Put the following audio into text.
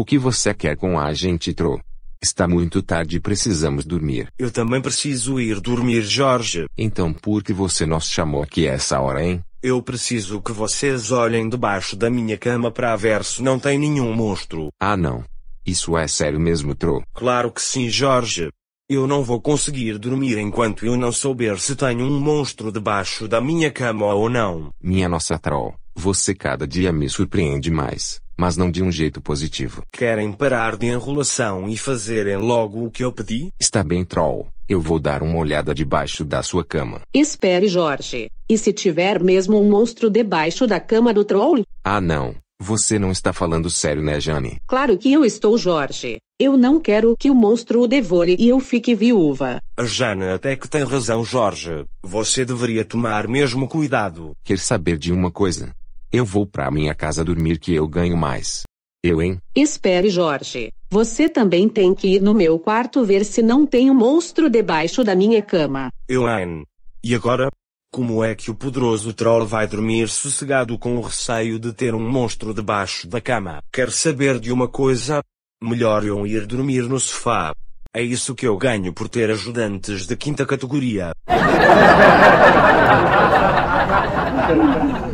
O que você quer com a gente, Tro? Está muito tarde e precisamos dormir. Eu também preciso ir dormir, Jorge. Então por que você nos chamou aqui essa hora, hein? Eu preciso que vocês olhem debaixo da minha cama para ver se não tem nenhum monstro. Ah não. Isso é sério mesmo, Tro? Claro que sim, Jorge. Eu não vou conseguir dormir enquanto eu não souber se tenho um monstro debaixo da minha cama ou não. Minha nossa Troll, você cada dia me surpreende mais, mas não de um jeito positivo. Querem parar de enrolação e fazerem logo o que eu pedi? Está bem, Troll. Eu vou dar uma olhada debaixo da sua cama. Espere, Jorge. E se tiver mesmo um monstro debaixo da cama do troll? Ah não. Você não está falando sério, né, Jane? Claro que eu estou, Jorge. Eu não quero que o monstro o devore e eu fique viúva. A Jane até que tem razão, Jorge. Você deveria tomar mesmo cuidado. Quer saber de uma coisa? Eu vou pra minha casa dormir que eu ganho mais. Eu, hein? Espere, Jorge. Você também tem que ir no meu quarto ver se não tem um monstro debaixo da minha cama. Eu, Anne. E agora? Como é que o poderoso troll vai dormir sossegado com o receio de ter um monstro debaixo da cama? Quer saber de uma coisa? Melhor eu ir dormir no sofá. É isso que eu ganho por ter ajudantes de quinta categoria.